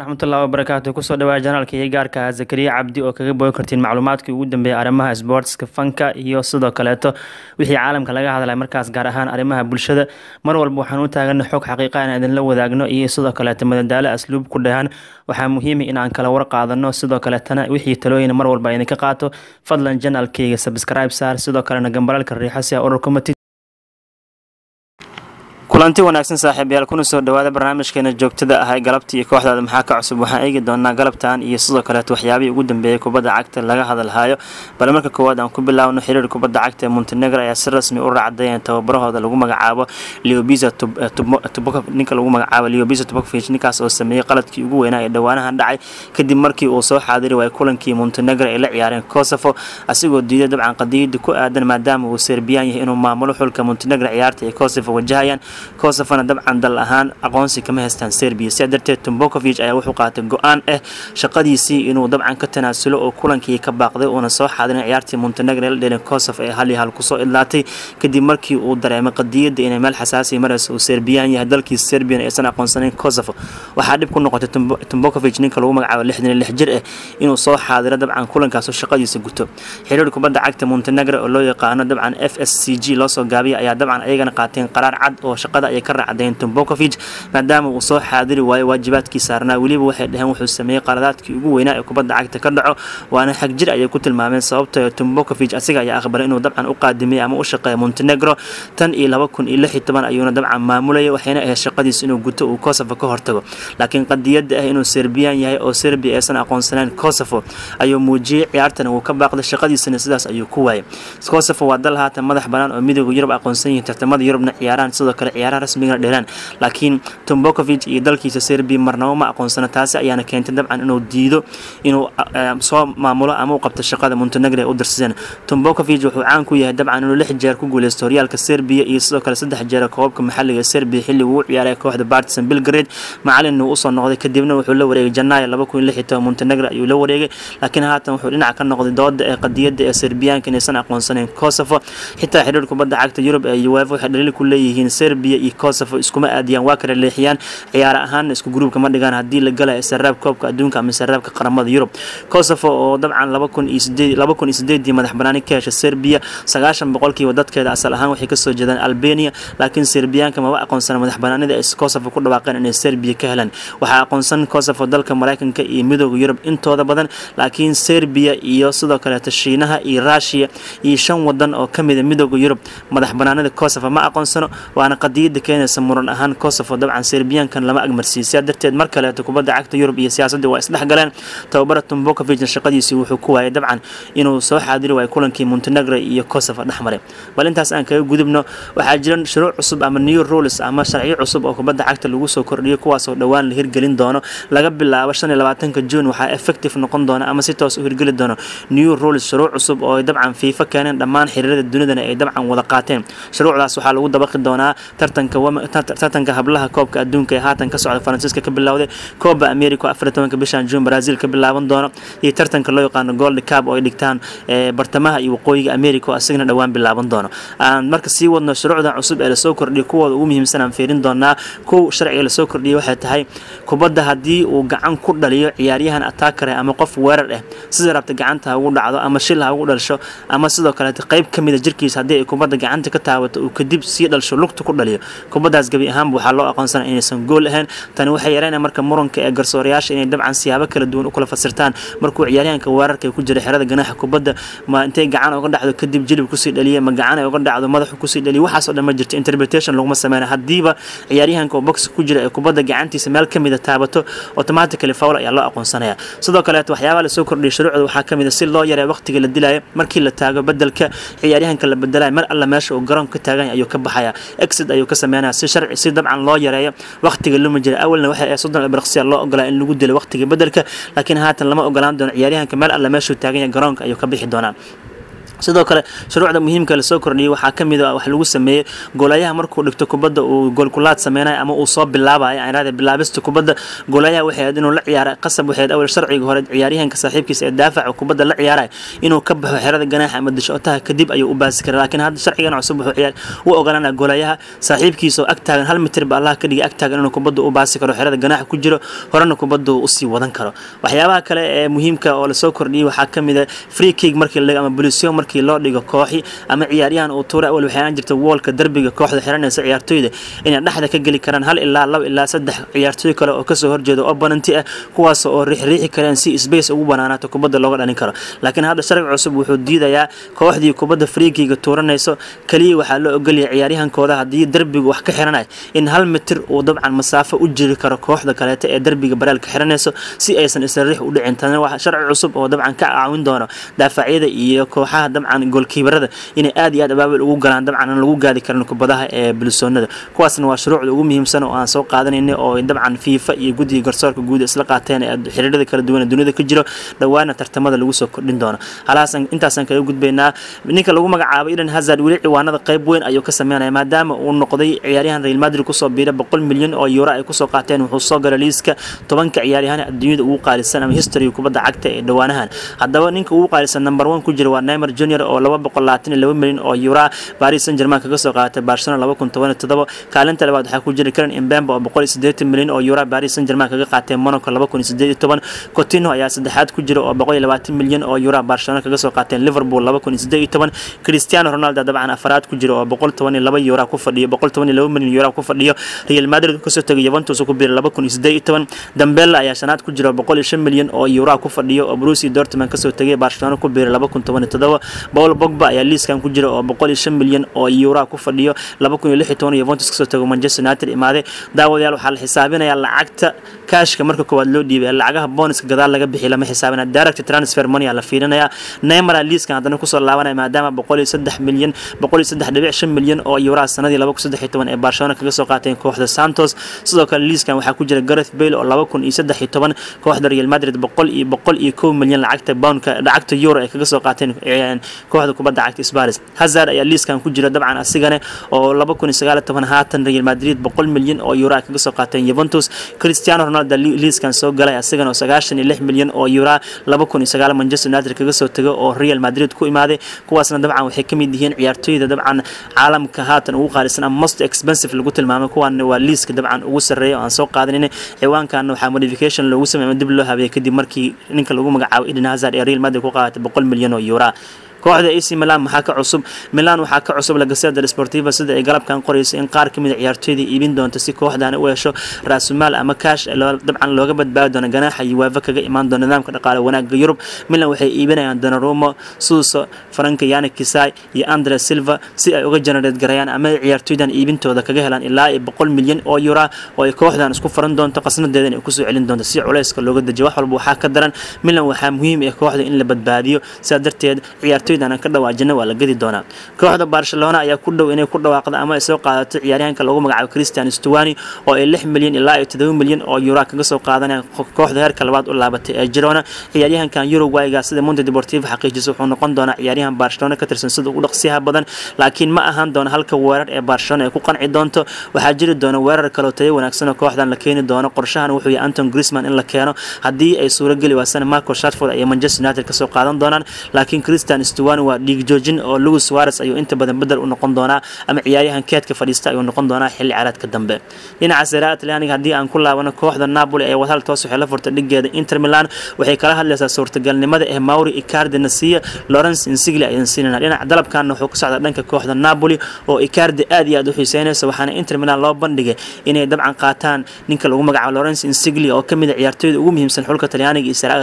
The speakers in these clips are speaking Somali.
waraxmatullahi wabarakaatu ku soo dhawaa janaalka iyo gaarka ah zakariya cabdi oo kaga bogi kartiin macluumaadkii ugu dambeeyay arrimaha sboortska fanka iyo sidoo kaleeto wixii caalamka laga hadlay markaas gaar ahaan arrimaha bulshada. Mar walba waxaan u taagana xog xaqiiqa in idinla wadaagno iyo sidoo kaleeto madadaalo asluub ku dhahan waxaa muhiima inaan kala war qaadano sidoo kaleetana wixii talooyin mar walba idinka qaato. Fadlan janaalkeyga subscribe saar sidoo kalena gambalalka riixo si ururka matid kulanti wanaagsan saaxiibayaal kuna soo dhawaada barnaamijkeena joogtada ah ee galabta iyo kooxdaada maxaa ka cusub? Waxaan eegi doonaa galabtan iyo sidoo kaleeto waxyaabihii ugu dambeeyay kubadda cagta laga hadalhayo bal marka koowaad aan ku bilaawno xiriir kubadda cagta ee montenegro ayaa si rasmi u raacday in tababarahooda lagu magacaabo leobisa ninka lagu magacaabo leobisa tubokovic ninkaas oo sameeyey qaladkii ugu weynaa ee dhowaanahan dhacay. Kadib markii uu soo xaadiri waayay kulankii montenegro ay la ciyaareen kosovo asigoo diiday dabcan qadiyada ku aadan maadaama uu serbiyaan yahay inuu maamulo xulka montenegro ciyaarta ay kosovo wajahayaan kosofona dabcan dal ahaan aqoonsi kama haystaan serbiya sidaa darteed tombokovic ayaa wuxuu qaatay go'aan ah shaqadiisii inuu dabcan ka tanaasulo oo kulankii ka baaqday uuna soo xaadirin ciyaartii montenegro la dheelin kosovo ee hal iyo hal ku soo idlaatay. Kadib markii uu dareemay qadiyadda inay meel xasaasiya maraysa uu serbiyaan yahay dalkiisa serbiyan aysan aqoonsanayn kosovo waxaa dhib ku noqotay tombokovic ninka lagu magacaabo lixdan iyo lix jir ah inuu soo xaadiro dabcan kulankaasoo shaqadiisa guto. Xiriir kubadda cagta montenegro oo loo yaqaano dabcan f s c g loosoo gaabiya ayaa dabcan ayagana qaateen qaraar cad oo shaqada ayay ka raacdeen tombokovic maadaama uu soo xaadiri waayo waajibaadkii saarnaa. Weliba waxay dhaheen wuxuu sameeyey qaladaadkii ugu weynaa ee kubadda cagta ka dhaco waana xag jir ayay ku tilmaameen sababtoo tombokovic asiga ayaa aqbalay inuu dabcan u qaadimiyay ama u shaqeeya montenegro. Tan iyo laba kun iyo lix toban ayuuna dabcan maamulayay waxayna ahayd shaqadiis inuu guto uu kosovo ka hortago. Laakiin qadiyadda ah inuu serbiyaan yahay oo serbiya aysan aqoonsanayn kosovo ayuu muujiyey ciyaartana wuu ka baaqday shaqadiisana sidaas ayuu ku waayay. Kosovo waa dal haatan madax banaan oo midooda yurub aqoonsan yihiin tartamada yurubna ciyaaraan sidoo kale ciyaaraha rasmiga dheeraan laakiin tombokovic iyo dalkiisa serbiya marnabo ma aqoonsano taasi ayaana keentay dabcan inuu diido inuu soo maamulo ama u qabto shaqada montenegro ee u dirsadeen tombokovic wuxuu caan ku yahay dabcan inuu lix jeer ku guuleysto horyaalka serbiya iyo sidoo kale saddex jeer koobabka maxalliga serbiya xilli uu u ciyaaray kooxda bartisan belgrade. Macalin uu u soo noqday kadibna wuxuu la wareegay janaayo laba kun lix iyo toban montenegro ayuu la wareegay. Laakiin haatan wuxuu dhinac ka noqday dooda ee qadiyadda ee serbiyaanka inaysan aqoonsanayn kosovo. Xitaa xiriir kubadda cagta yurub ee uefa waxay dhaliil ku leeyihiin serbiya iyo kosovo iskuma aadiyaan waa kala leexiyaan ciyaar ahaanna isku gruubka ma dhigaan haddii la galaya saraab koobka adduunka ama saraabka qaramada yurub kosovo oo dabcan laba kun iyo sideed laba kun iyo sideedii madax banaani ka hesha sagaashan boqolkiiba dadkeeda asal ahaan waxay kasoo jeedaan albania laakiin serbiyaanka maba aqoonsana madax ay kosovo ku dhawaaqeen inay serbiya ka helaan waxaa aqoonsan kosovo dalka maraykanka iyo midooda yurub intooda badan laakiin serbiya iyo sidoo kaleeto shiinaha iyo rushiya iyo shan wadan oo kamida midooda yurub madax kosovo ma aqoonsano waana qadiyada keenaysa muran ahaan kosovo dabcan serbiyaankan lama agmarsiiy sidaa darteed mar kaleeto kubadda cagta yurub iyo siyaasadda waa isdhexgaleen tababara tombokovicna shaqadiisii wuxuu ku waayay dabcan inuu soo xaadiri waayo kulankii montenegro iyo kosovo dhexmaray bal intaas aan kaga gudubno waxaa jira shuruuc cusub ama new rules ama sharciyo cusub oo kubadda cagta lagu soo kordhiyo kuwaasoo dhowaan la hirgelin doono laga bilaabo shan iyo labaatanka juun waxaa effective noqon doona ama si toos u hirgeli doono new rules shuruuc cusub oo ay dabcan fiifa keeneen dhammaan xiriirada dunidana ay dabcan wada qaateen. Shuruucdaas waxaa lagu dabaqi doonaa tartanka hablaha koobka adduunka ee haatan ka socda faransiiska ka bilowday kooba america afar tobanka bishan juun brazil ka bilaaban doono iyo tartanka loo yaqaano gold cab oo ay dhigtaan bartamaha iyo waqooyiga america oo asagana dhowaan bilaaban doono. Aan marka sii wadno shuruucdan cusub ee la soo kordhiyay kuwooda ugu muhiimsan aan fiirin doonaa kow sharciga la soo kordhiyay waxay tahay kubadda haddii uu gacan ku dhaliyo ciyaaryahan attaakare ama qof weerar ah sida rabta gacanta ugu dhacdo ama shil ha ugu dhalisho ama sidoo kaleeto qayb ka mida jirkiisa haddii ay kubadda gacanta ka taabato uu kadib sii dhalisho lugta ku dhaliyo kubaddaas gebi ahaanba waxaa loo aqoonsana inaysan gool ahayn. Tani waxay yareynaya marka muranka ee garsoorayaasha inay dabcan siyaabo kala duwan u fasirtaan. Markuu ciyaaryahanka weerarka ku jira xerada ganaaxa kubadda ma intay gacan uga dhacdo? Kadib jilib ku sii dhaliya ma gacan ay uga dhacdo? Madaxu ku sii dhaliya waxaasoo dhan ma jirto. Interpretation laguma sameyna haddiiba ciyaaryahanka oo box ku jira ee kubadda gacantiisa meel ka mida taabato automatically foul ayaa loo aqoonsanaya sidoo kaleeto waxyaabaha la soo kordhiyay shuruucda waxaa ka mid a si loo yareeyo waqtiga la dilayo markii la taago bedelka ciyaaryahanka la bedelayo mar alla meesha uu garoonka ka taagan ayuu ka baxaya exit ayuu si dabcan loo yareeyo waqtiga luma jira awalna waxay soddon ilbiraqsiya loo ogolaa in lagu dilo waqtiga bedelka laakiin haatan lama ogolaan doono ciyaaryahanka meel alla meeshuu taagan yahay garoonka ayuu ka bixi doonaa sidoo kale shuruucda muhiimka la soo kordhiyey waxaa ka mid a wax lagu sameeyey goolayaha markuu dhigto kubadda uu goolkulaad sameynayo ama uu soo bilaabayo aan idhahda bilaabista kubadda goolayaha waxay ahayd inuu la ciyaara qasab waxay ahayd awal sharciga hore ciyaaryahanka saaxiibkiisa ee daafaca kubadda la ciyaaraya inuu ka baxo xerada ganaaxa ama dishootaha kadib ayuu u baasi karay. Laakiin hadda sharcigan cusub wuxuu u ogolanaya goolayaha saaxiibkiisa oo ag taagan hal mitir ba allah ka dhigay ag taagan inuu kubadda u baasi karo xerada ganaaxa ku jiro horena kubadda uu u sii wadan karo. Waxyaabaha kale ee muhiimka oo la soo kordhiyey waxaa ka mid a free kick markii la ama bulisyo markii loo dhigo kooxi ama ciyaaryahan uu tuura awal waxay aan jirta woolka darbiga kooxda xiranaysa ciyaartooyda inay dhexda ka geli karaan hal ilaa laba ilaa saddex ciyaartooy kale oo ka soo horjeeda opponenti ah kuwaas oo riixriixi kareen si space ugu banaanaato kubadda looga dhalin karo. Laakiin hadda sharci cusub wuxuu diidayaa kooxdii kubadda freekiga tuuranayso. Kaliya waxaa loo ogolyahay ciyaaryahankooda haddii darbigu wax ka xiranay in hal mitir uu dabcan masaafo u jiri karo kooxda kaleeta ee darbiga baraalka xiranayso si aysan isla riix u dhicin. Tani waa sharci cusub oo dabcan ka caawin doono daafacyada iyo kooxaha dabcan goolkiibarada inay aad iyo aad abaabul ugu galaan dabcan aan lagu gaadi karin kubadaha ee bulsoonada kuwaasna waa shuruucda ugu muhiimsan oo aan soo qaadanayna oo dabcan fiifa iyo guddiga garsoorka guud isla qaateen ee xiriirada kala duwan ee dunida ka jiro dhowaana tartamada lagu soo kordhin doono. Halaasan intaasaan kaga gudbaynaa ninka lagu magacaabay Eden Hazard weli ciwaanada qayb weyn ayuu ka sameynaya maadaama uu noqday ciyaaryahan Real Madrid ku soo biiray boqol milyan oo euro ay ku soo qaateen wuxuu soo galay liiska tobanka ciyaaryahan adduunyada ugu qaalisan ama history kubadda cagta ee dhowaanahan. Haddaba ninka ugu qaalisan number one ku jira waa Neymar Junior oo milyan oo euro. Paris Saint-Germain kaga soo qaadatay Barcelona kaalinta labaad waxaa ku jira Kylian Mbappe oo milyan oo euro. Paris Saint-Germain kaga qaatay Monaco Coutinho ayaa saddexaad ku jira oo milyan oo euro. Barcelona kaga soo qaateen Liverpool Cristiano Ronaldo dabcan afaraad ku jira oo euro ku fadhiyo milyan euro ku fadhiyo. Real Madrid ka soo tagay Juventus ku biiray Dembele ayaa shanaad ku jira milyan oo euro ku fadhiyo. Oo Borussia Dortmund ka soo tagay Barcelona ku biiray Paul Pogba ayaa liiskan ku jira oo milyan oo euro ku fadhiyo ka soo tagay Manchester United imaaday daawadayaal waxaa la xisaabinayaa lacagta kaashka marka koowaad loo dhiibay lacagaha bonuska gadaal laga bixi lama xisaabina. Direct transfer money la fiirinayaa. Neymar liiskan haddana ku soo laabanaya maadaama milyan milyan oo euro sanadii ee Barcelona kaga soo qaateen kooxda Santos. Sidoo kale liiskan waxaa ku jira Gareth Bale oo kooxda Real Madrid milyan lacagta euro ay kaga soo qaateen kooxda kubadda cagta Spurs Hazard ayaa liiskan ku jira dabcan asigana oo haatan Real Madrid boqol milyan oo euro ay kaga soo qaateen Juventus. Cristiano Ronaldo liiskan soo galay lix milyan oo sagaal Manchester United kaga soo tagay oo Real Madrid ku imaaday. Kuwaasna dabcan waxay ka mid yihiin ciyaartooyda dabcan caalamka haatan ugu qaalisan ama most expensive lagu tilmaamay. Kuwan waa liiska dabcan ugu sarreeya oo aan soo qaadanayna ciwaankan waxaa modification loogu sameeyay dib loo habeeyay kadib markii ninka lagu magacaabo Eden Hazard ee Real Madrid ku qaadatay boqol milyan oo euro kooxda AC Milan maxaa ka cusub. Milan waxaa ka cusub La Gazzetta dello Sportivo sida ay galabkan qorayso in qaar ka mid ciyaartooyda iibin doonto si kooxdan u hesho raasumaal ama cash dabcan looga badbaadi doono ganaaxa UEFA kaga imaan doona nidaamka dhaqaale wanaagga Yurub. Milan waxay iibinayaan Donnarumma Suso Frank Yannick Kisai iyo Andre Silva si ay uga generate garayaan ama ciyaartooydan iibintooda kaga helaan ilaa boqol milyan oo euro oo ay kooxdan isku faran doonto qasnadeeda ay ku soo celin doonto si culayska looga dejiyo wax walba waxaa ka daran. Milan waxaa muhiim ah kooxda in la badbaadiyo. Sidaa darteed ciyaartooy ka dhawaajina waa la gedi doonaa. Kooxda barcelona ayaa ku dhow inay ku dhawaaqda ama ay soo qaadato ciyaaryahanka lagu magacaabo christian stuwani oo ay lix milyan ilaa iyo milyan oo euro kaga soo qaadanaya kooxda heerka labaad u laabatay ee girona. Ciyaaryahankan uruguayga sida monte deportivo xaqiijisa wuxuu noqon doonaa ciyaaryahan barcelona ka tirsan sida ugu dhaqsiyaha badan laakiin ma ahaan doono halka weerar ee barcelona ay ku qanci doonto. Waxaa jiri doona weerar kaloo tayo wanaagsan oo kooxdan la keeni doono. Qorshahan wuxuu yahay anton grisman in la keeno. Haddii ay suurageli waasana marco shatford iyo manchester united ka soo qaadan doonaan laakiin christian stuwani waa dhiig joojin oo Luis Suarez ayuu inta badan bedel u noqon doonaa ama ciyaaryahan keedka fadhiista ayuu noqon doonaa xilli ciyaareedka dambe. Dhinaca Serie A Talyaaniga haddii aan ku laabano kooxda Napoli ee wadahal toos waxay la furtay dhigeeda Inter Milan waxay kala hadlaysaa suurtagalnimada ee Mauri Icardi nasiya Lawrence Insigne ayaan siinayna dhinaca dalabkan wuxuu ka socdaa dhanka kooxda Napoli oo Icardi aad iyo aad u xiiseynaysa waxaana Inter Milan loo bandhigay inay dabcan qaataan ninka lagu magacaabo Lawrence Insigne oo ka mid ah ciyaartooyda ugu muhiimsan xulka Talyaaniga iyo Serie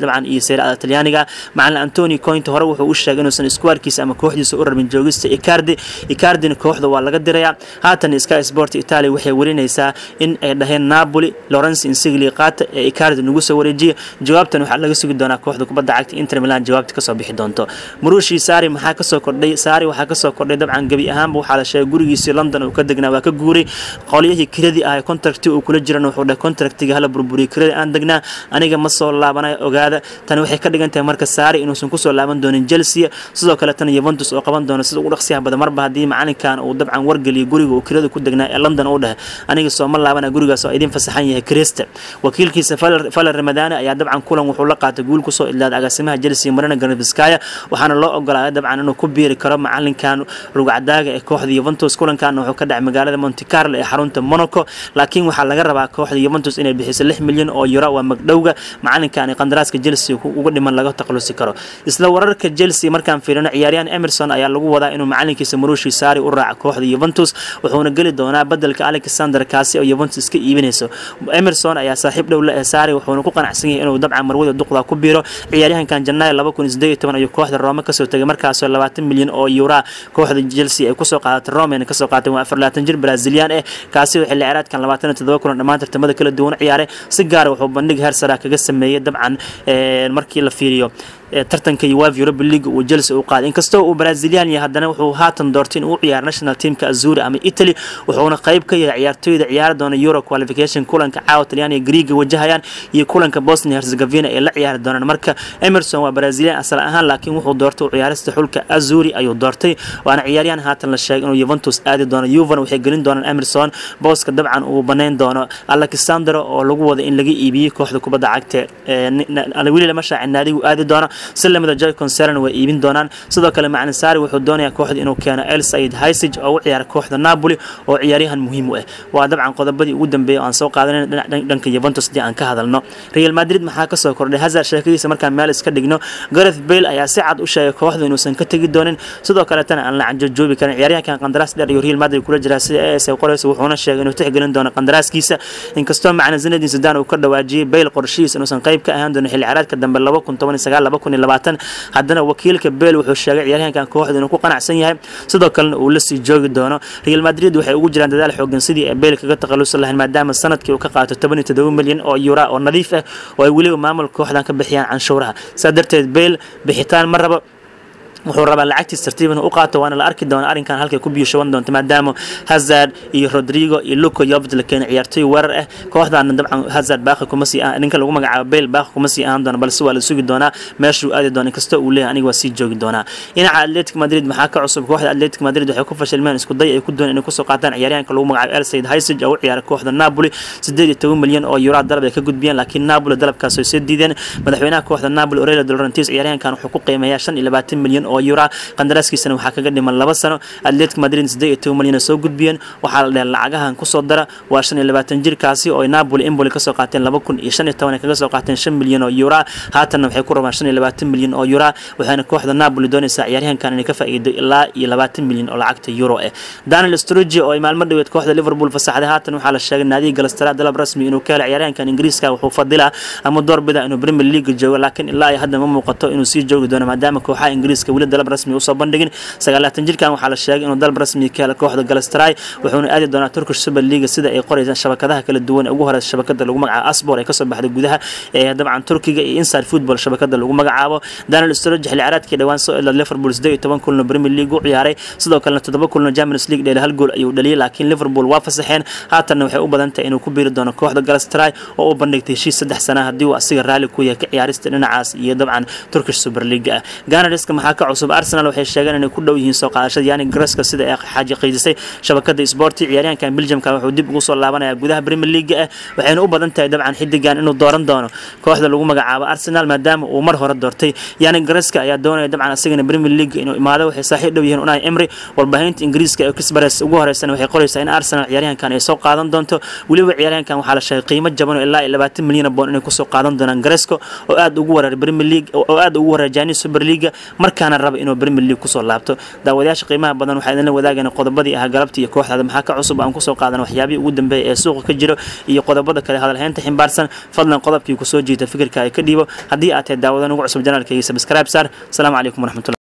dabcan iyo Serie Talyaaniga macallin Antonio Conte hore wuxuu sheegay inuusan iskuwaarkiisa ama kooxdiisa u rabin joogista Icardi. Icardina kooxda waa laga dirayaa haatan Sky Sport Italia waxay warinaysaa in ay dhaheen Napoli. Lawrence Insigne qaata ee Icardi nagu soo wareejiya jawaabtan waxaa laga sugi doonaa kooxda kubadda cagta Inter Milan. Jawaabta ka soo bixi doonto. Marushi Sarri maxaa ka soo kordhay? Sarri waxaa ka soo kordhay dabcan gabi ahaanba waxaa la sheegay gurigiisii London uu ka degnaa waa ka guuray. Qolyihii kiradii ah contract uu kula jiran wuxuu dhahay contractiga hala burburiyo kiradii aan degnaa aniga ma soo laabanayo ogaada. Tani waxay ka dhigan marka Sarri inuusan ku soo laaban doonin Chelsea chelsea sidoo kale tan yuventus oo qaban doona sida ugu dhaqsiyaha badan marba haddii macalinkan uu dabcan wargeliyo guriga uu kirada ku degnaa ee london uu dhahay aniga sooma laabana gurigaas oo idin fasaxan yahay krista wakiilkiisa faler ramadani ayaa dabcan kulan wuxuu la qaatay guul kusoo idlaaday agaasimaha chelsea marina garnaviskaya waxaana loo ogolaaday dabcan inuu ku biiri karo macalinkan rugcadaaga ee kooxda yuventus kulankan wuxuu ka dhacay magaalada monte carlo ee xarunta monaco laakiin waxaa laga rabaa kooxda yuventus inay bixiso lix milyan oo euro waa magdhowga macalinkan qandaraaska chelsea uga dhiman laga takhalusi karo isla wararka chelsea markaan fiirino ciyaaryahan emerson ayaa lagu wadaa inuu macalinkiisa marushi saari u raaco kooxda yuventus wuxuuna geli doonaa badelka alexander kaasi oo yuventus iska iibinayso. Emerson ayaa saaxiib dhow la saari wuxuuna ku qanacsan yahay inuu dabcan marwada duqda ku biiro. Ciyaaryahankan janaayo ayuu kooxda roome ka soo tegay markaasoo labaatan milyan oo euro kooxda chelsea ay ku soo qaadatay romena ka soo qaateen. Waa afar labaatan jir brazilian ah kaasi oo xilli ciyaareedkan labaatan iyo todoba kulan dhammaan tartamada kala duwan ciyaaray si gaara wuxuu bandhig heer sara kaga sameeyey dabcan markii la fiiriyo tartanka uaf europa league uu chelsea u qaaday inkastoo uu brazilian yahay haddana wuxuu haatan doortay in uu ciyaaro national teamka azuri ama italy wuxuuna qayb ka yahay ciyaartooyda ciyaari doona euro qualification kulanka caawa talyaaniga greega wajahayaan iyo kulanka bosnia herzegovina ay la ciyaari doonaan. Marka emerson waa brazilian asal ahaan laakiin wuxuu doortay u ciyaarista xulka azuri ayuu doortay waana ciyaaryahan haatan la sheegay inuu yuventus aadi doono. Yuvan waxay gelin doonaan emerson booska dabcan uu banayn doono. Alexander oo lagu wada in laga iibiyey kooxda kubadda cagta weli lama shaacin aadi doono si lamida joy concern way iibin doonaan. Sidoo kale macalin saari wuxuu doonayaa kooxda inuu keeno el said haysig oo u ciyaara kooxda napoli oo ciyaaryahan muhiim u ah. Waa dabcan qodobadii ugu dambeeyay aan soo qaadanan dhanka yuventus haddii aan ka hadalno. Real madrid maxaa ka soo kordhay? Hazard sheekadiisa markaan meel iska dhigno. Gareth bale ayaa si cad u sheegay kooxda inuusan ka tegi doonin. Sidoo kaletana aan la canjojoobi karin. Ciyaaryahankan qandaraas dheer iyo real madrid kula jiraa sida as qoreysa wuxuuna sheegay inuu tixgelin doono qandaraaskiisa inkastoo macalin zinedine zidane uu ka dhawaajiyey bale qorshihiisa inuusan qayb ka ahaan doonin xilli ciyaareedka dambe haddana wakiilka bale wuxuu sheegay ciyaaryahankan kooxda inuu ku qanacsan yahay. Sidoo kalena uu la sii joogi doono real madrid waxay ugu jiraan dadaal xoogan sidii ay bale kaga takhalusi lahayn maadaama sannadkii uu ka qaato toban iyo todoba milyan oo euro oo nadiif ah oo ay weliba maamulka kooxdan ka bixiyaan canshuuraha. Saa darteed bale bixitaan ma rabo wuxuu rabaa lacagtiis tartiib inuu u qaato waana la arki doona arrinkan halkay ku biyo shuban maadaama hazard iyo rodrigo iyo luco yobd la keenay ciyaartooy weerar ah. Kooxdaana dabcan hazard baaqi kuma sii ninka lagu magacaabo bale baaqi kuma sii ahaan doona balse waa la sugi doonaa meeshuu aadi doona inkastoo uu leeyahay aniga waa sii joogi doonaa. Dhinaca atletic madrid maxaa ka cusub? Kooxda atletic madrid waxay ku fashilmeen isku day ay ku dooneen inay ku soo qaataan ciyaaryahanka lagu magacaabo el haysig oo u ciyaara kooxda napoli. Sideed iyo toban milyan oo euro dalab ay ka gudbiyeen laakiin napoli dalabkaas soo diideen. Madaxweynaha kooxda napoli aurelio de laurentiis ciyaaryahankan wuxuu ku qiimeeyaa shan iyo labaatan milyan oo euro qandaraaskiisana waxaa kaga dhiman laba sano. Atletic madrid siddeed iyo toban milyan soo gudbiyeen. Waxaa la dhehey lacagahan ku soo dara. Waa jirkaasi oo napoli emboli ka soo qaateen ay kaga soo qaateen milyan oo euro haatanna waxay ku rabaan milyan oo euro waxayna kooxda napoli doonaysaa ciyaaryahankan inay ka faa'iido ilaa iyo milyan oo lacagta euro ah daniel sturgi oo ay maalmo dhoweed kooxda liverpool fasaxday. Haatan waxaa la sheegay naadiga galastara dalab rasmi inuu ka helay ciyaaryahankan ingiriiska wuxuu fadilaa ama doorbida inuu premier league joogo laakiin ilaa iyo hadda ma muuqato inuu sii joogi doono maadaama kooxaha ingiriiska weli dalab rasmi u soo bandhigin. Sagaalaatan jirkan waxaa la sheegay inuu dalab rasmi ka helay kooxda galastray wuxuuna aadi doonaa turkish super league sida ay qoraysaan shabakadaha kala duwan ugu horeysa shabakada lagu magacaabo asbor ee ka soo baxday gudaha ee dabcan turkiga iyo inside football shabakada lagu magacaabo. Daniel sturge xilli ciyaareedkii dhawaan soo ilaa liverpool siddeed iyo toban kulno premier league u ciyaaray. Sidoo kalena toddoba kulno champions league dheeli hal gool ayuu dhaliyay laakiin liverpool waa fasaxeen. Haatanna waxay u badan inuu ku biiri doono kooxda galastray oo u bandhigtay heshiis saddex sana haddii uu asiga raalli ku yahay ka ciyaarista dhinacaas iyo dabcan turkish super league ah ganariska maxaa ka cusub. Arsenal waxay sheegeen inay ku dhow yihiin soo qaadashada yani graska sida ay xaaji qiidisay shabakada sporti ciyaaryahankan belgiumka wuxuu dib ugu soo laabanaya gudaha premier league ah waxayna u badan tahay dabcan xidigan inuu dooran doono kooxda lagu magacaabo arsenal maadaama uu mar hore doortay. Yani graska ayaa doonaya dabcan asagana premier league inuu imaado. Waxay saaxiib dhow yihiin unai emry warbaahinta ingiriiska ee kisbares ugu horeysana waxay qoraysaa in arsenal ciyaaryahankan ay soo qaadan doonto. Weliba ciyaaryahankan waxaa la sheegay qiimo jaban oo ilaa iyo labaatan milyan boon inay ku soo qaadan doonaan garesko oo aad ugu wareer premier league oo aad ugu wareer jani super league markaana raba inuu premier league ku soo laabto. Daawadayaasha qiimaha badan waxaa idinla wadaagayna qodobadii ahaa galabta iyo kooxdaada. Maxaa ka cusub aan ku soo qaadan waxyaabihii ugu dambeeya ee suuqa ka jiro iyo qodobada kale? Hadalhaynta ximbaarsan fadlan qodobkii ku soo jiita fikirka ay ka dhiibo. Haddii aad tahay daawadan ugu cusub janaalkayga subscribe saar. Asalaamu calaykum waraxmatulah